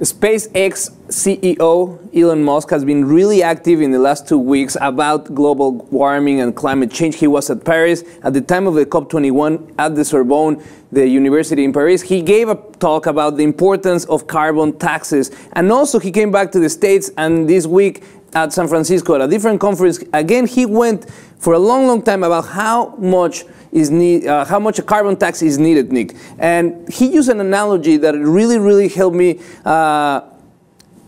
SpaceX CEO Elon Musk has been really active in the last two weeks about global warming and climate change. He was at Paris at the time of the COP21 at the Sorbonne, the university in Paris. He gave a talk about the importance of carbon taxes. And also he came back to the States and this week at San Francisco at a different conference, again, he went for a long, long time about how much is need, uh, how much a carbon tax is needed, Nik. And he used an analogy that really, really helped me uh,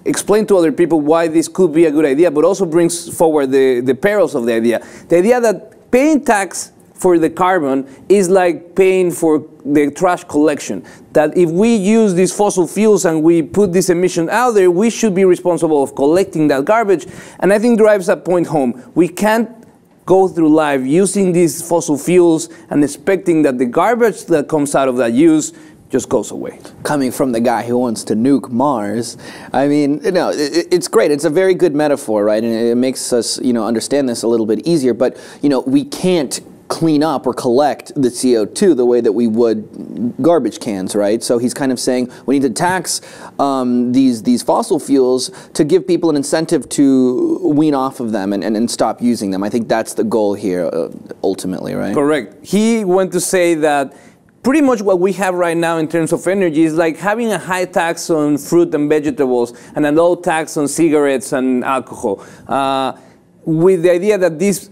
explain to other people why this could be a good idea, but also brings forward the, the perils of the idea. The idea that paying tax for the carbon is like paying for the trash collection. That if we use these fossil fuels and we put this emission out there, we should be responsible of collecting that garbage. And I think drives that point home. We can't go through life using these fossil fuels and expecting that the garbage that comes out of that use just goes away. Coming from the guy who wants to nuke Mars, I mean, you know, it, it's great. It's a very good metaphor, right? And it makes us, you know, understand this a little bit easier. But, you know, we can't clean up or collect the CO2 the way that we would garbage cans, right? So he's kind of saying we need to tax um, these these fossil fuels to give people an incentive to wean off of them and, and, and stop using them. I think that's the goal here, uh, ultimately, right? Correct. He went to say that pretty much what we have right now in terms of energy is like having a high tax on fruit and vegetables and a low tax on cigarettes and alcohol. Uh, with the idea that this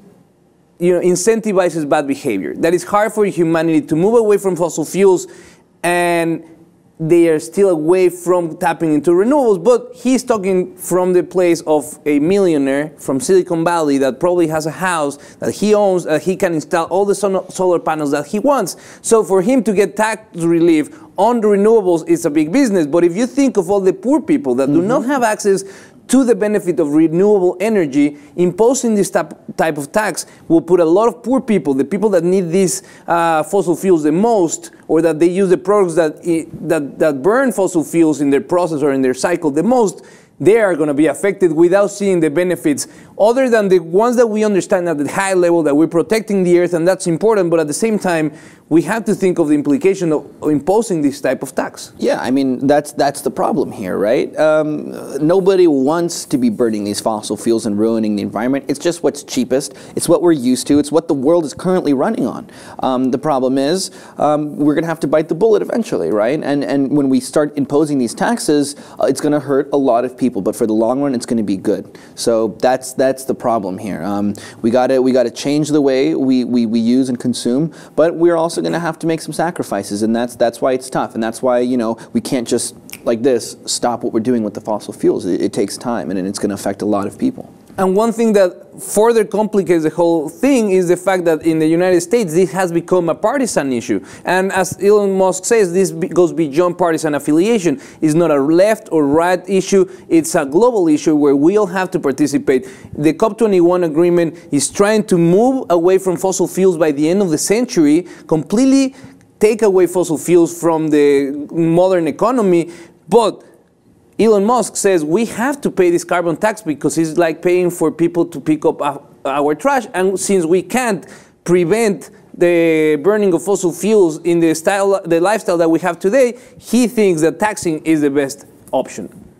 you know, incentivizes bad behavior. That it's hard for humanity to move away from fossil fuels and they are still away from tapping into renewables. But he's talking from the place of a millionaire from Silicon Valley that probably has a house that he owns, that he can install all the solar panels that he wants. So for him to get tax relief on the renewables is a big business. But if you think of all the poor people that mm -hmm. do not mm-hmm. have access to the benefit of renewable energy, imposing this type, of tax will put a lot of poor people, the people that need these uh, fossil fuels the most, or that they use the products that, that, that burn fossil fuels in their process or in their cycle the most, they are going to be affected without seeing the benefits other than the ones that we understand at the high level that we're protecting the earth and that's important but at the same time we have to think of the implication of imposing this type of tax. Yeah i mean that's that's the problem here right? Um, nobody wants to be burning these fossil fuels and ruining the environment. It's just what's cheapest. It's what we're used to. It's what the world is currently running on. Um, the problem is um, we're going to have to bite the bullet eventually right? And and when we start imposing these taxes uh, it's going to hurt a lot of people but for the long run it's going to be good so that's that's the problem here. Um, we got to we got to change the way we, we, we use and consume, but we're also going to have to make some sacrifices, and that's that's why it's tough, and that's why you know we can't just like this stop what we're doing with the fossil fuels. It, it takes time, and, and it's going to affect a lot of people. And one thing that further complicates the whole thing is the fact that in the United States, this has become a partisan issue. And as Elon Musk says, this goes beyond partisan affiliation. It's not a left or right issue, it's a global issue where we all have to participate. The COP21 agreement is trying to move away from fossil fuels by the end of the century, completely take away fossil fuels from the modern economy, but Elon Musk says we have to pay this carbon tax because it's like paying for people to pick up our trash. And since we can't prevent the burning of fossil fuels in the style, the lifestyle that we have today, he thinks that taxing is the best option.